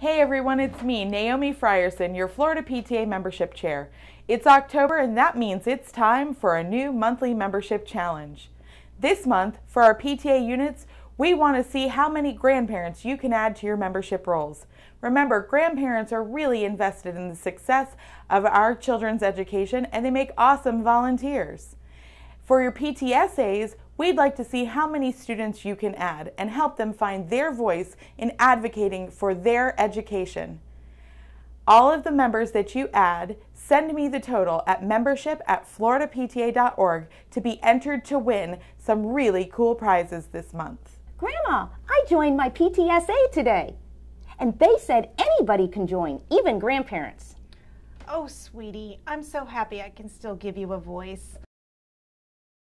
Hey everyone, it's me, Naomi Frierson, your Florida PTA membership chair. It's October and that means it's time for a new monthly membership challenge. This month, for our PTA units, we want to see how many grandparents you can add to your membership rolls. Remember, grandparents are really invested in the success of our children's education and they make awesome volunteers. For your PTSAs, we'd like to see how many students you can add and help them find their voice in advocating for their education. All of the members that you add, send me the total at membership at floridapta.org to be entered to win some really cool prizes this month. Grandma, I joined my PTSA today. And they said anybody can join, even grandparents. Oh, sweetie, I'm so happy I can still give you a voice.